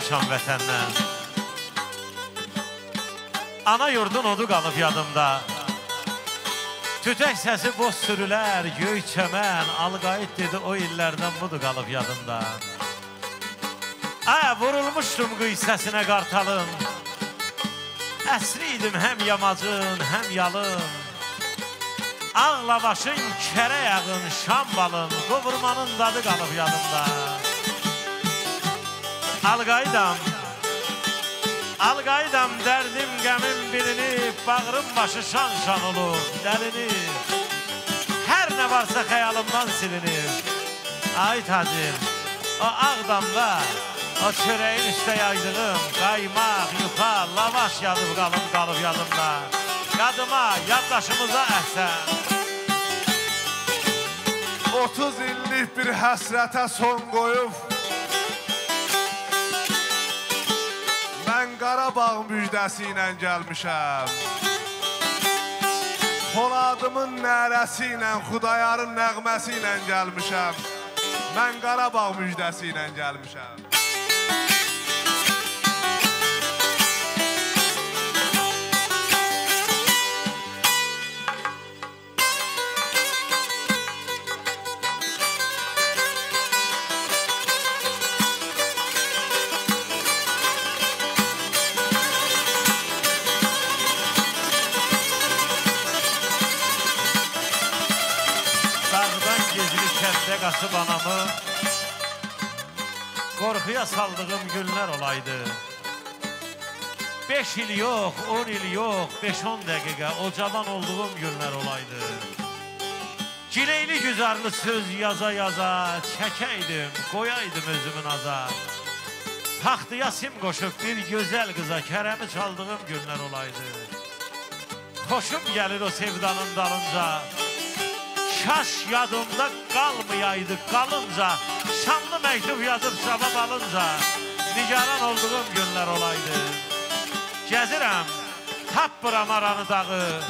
Ayrılmışam vətəndən. Ana yurdun odu qalıb yadımda. Tütək səsi boz sürülər, göy çəmən. Alqayıt dedi o illərdən budur qalıb yadımda. Ə, vurulmuşdum qıy səsinə qartalın. Əsri idim həm yamacın, həm yalın. Ağlavaşın, kərə yağın, şam balın. Qovurmanın dadı qalıb yadımda Alqaydam. Alqaydam dərdim qəmim bilinib Bağrım başı şan şan olur dəlinib Hər nə varsa xəyalımdan silinib Ay tacir O Ağdamda O çörəyin üstə yaydığım Qaymaq, yuxa, lavaş yazıb qalıb qalıb yadımda. Qadıma, yaddaşımıza əhsən. 30 illik bir həsrətə son qoyub Qarabağ müjdəsi ilə gəlmişəm. Poladımın nərəsi ilə, Xudayarın nəğməsi ilə gəlmişəm. Mən Qarabağ müjdəsi ilə gəlmişəm Qorxuya saldığım günlər olaydı. Beş il yox, on il yox, beş-on dəqiqə O cavan olduğum günlər olaydı. Gileyli güzarlı söz yaza yaza Çəkəydim, qoyaydım özümün aza. Taxtıya sim qoşub bir gözəl qıza Kərəmi çaldığım günlər olaydı. Xoşum gəlir o sevdanın dalınca. Kaş yadımda qalmayaydı qalınca Şanlı məktub yazıb cavab alınca Nigaran olduğum günlər olaydı. Gəzirəm, tapmıram aranı dağı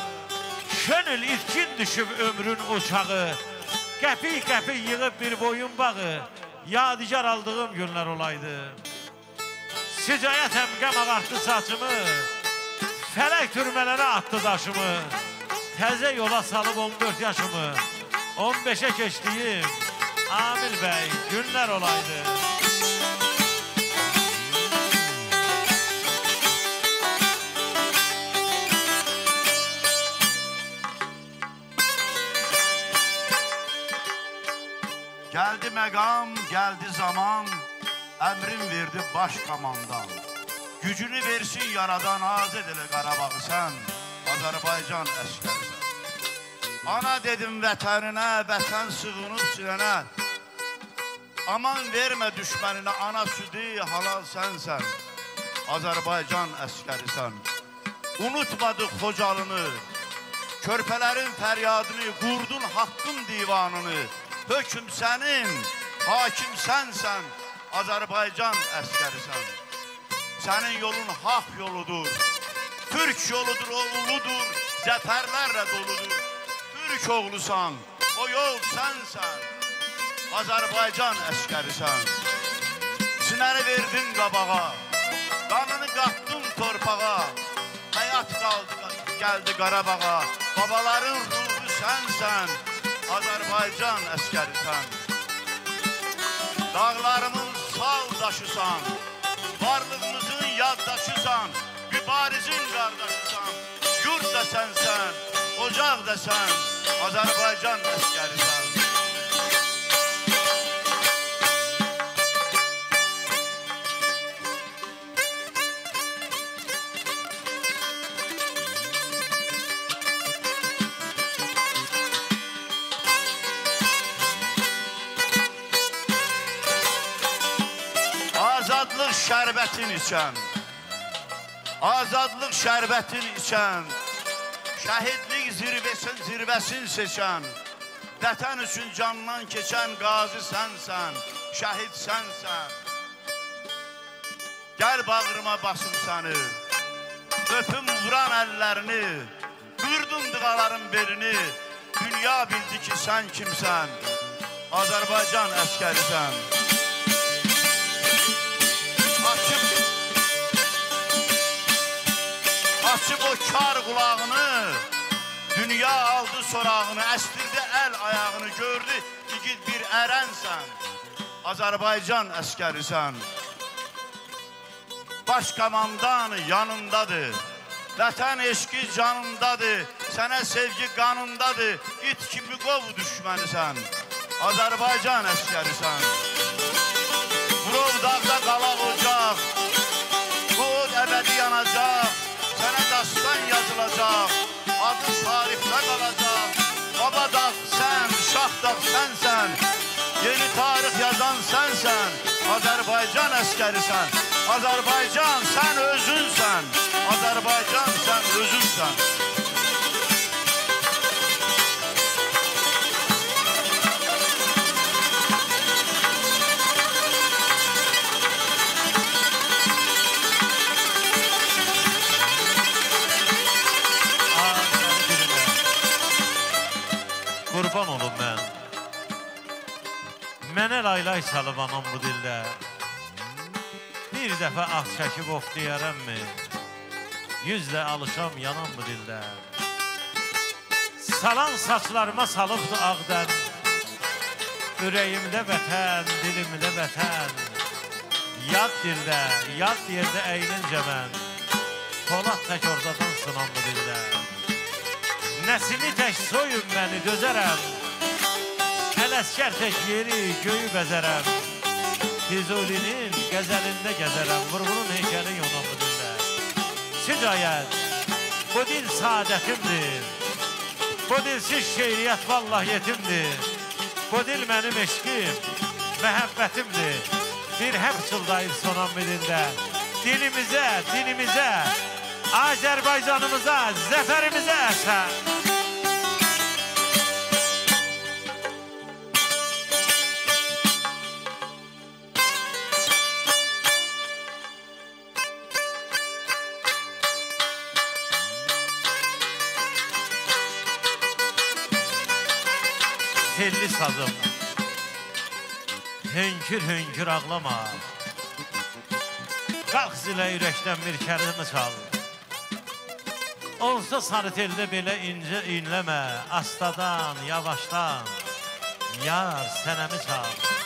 Könül itkin düşüb ömrün uçağı. Qəpik qəpik yığıb bir boyun bağı Yadigar aldığım günlər olaydı. Sicayətəm qəm ağartdı saçımı Fələk türmələrə attı daşımı. Təzə yola salıb 14 yaşımı 15'e keçdiyim Amil Bey günler olaydı. Geldi megam, geldi zaman, emrin verdi baş kamandan. Gücünü versin yaradan, az edile Qarabağ sen, Azerbaycan əskərisən. Ana dedim vətəninə, vətən sığınıb sürənə, Aman vermə düşməninə, ana südü halal sənsən. Azərbaycan əskərisən. Unutmadıq Xocalını, körpələrin fəryadını, qurdun haqqın divanını. Hökm sənin, hakim sənsən, Azərbaycan əskərisən. Sənin yolun haqq yoludur, Türk yoludur, o uludur, zəfərlərlə doludur. Türk oğlusan, o yol sənsən, Azərbaycan əskərisən. Sinəni verdin qabağa, qanını qatdın torpağa, həyat qaldı, gəldi Qarabağa, babaların ruhu sənsən, Azərbaycan əskərisən. Dağlarımın sağ daşısan, varlığımızın yaddaşısan, mübarizin qardaşısan, yurt da sənsən, ocaq da sən, Azərbaycan əskərisən. Azadlıq şərbətin içən, azadlıq şərbətin içən, şəhidlik zirvəsin, zirvəsin seçən, vətən üçün candan keçən qazi sənsən, şəhid sənsən. Gəl bağrıma basım səni, öpüm vuran əllərini, qırdın dığaların belini, dünya bildi ki sən kimsən, Azərbaycan əskərisən. Dünya aldı sorağını, əstirdi əl ayağını, gördü igid bir ərənsən. Azərbaycan əskərisən. Baş komandan yanındadır. Vətən eşqi canındadır. Sənə sevgi qanındadır. İt kimi qov düşmənisən. Azərbaycan əskərisən. Vurov dağda qalaq ocaq. Dağ sənsən. Yeni tarix yazan sənsən. Azərbaycan əskərisən. Azərbaycan sən özünsən. Azərbaycan sən özünsən. Laylay salıb anam bu dildə. Bir dəfə ah çəkib of deyərəmmi? Yüzlə alışam yanam bu dildə. Salan saçlarıma salıbdı ağdən. Ürəyimdə vətən, dilimdə vətən. Yad dildə, yad yerdə əynincə mən. Polat tək ordadan sınan bu dildə. Nəsimi tək soyun məni dözərəm. Ələskər tək yeri göyü bəzərəm. Füzulinin qəzəlində gəzərəm. Vurğunun heykəli yonan bu dildə. Sicayət, bu dil saadətimdir. Bu dilsiz şeiriyyət vallah yetimdir. Bu dil mənim eşqim, məhəbbətimdir. Bir həb çıldayıb sonan bir dildə. Dilimizə, dinimizə, Azərbaycanımıza, zəfərimizə əsər. Telli sazım. Hönkür hönkür ağlama. Qalx zilə ürəkdən bir kəlimi çal. Olsa sarı teldə belə incə inləmə Astadan, yavaşdan Yar sənəmi çal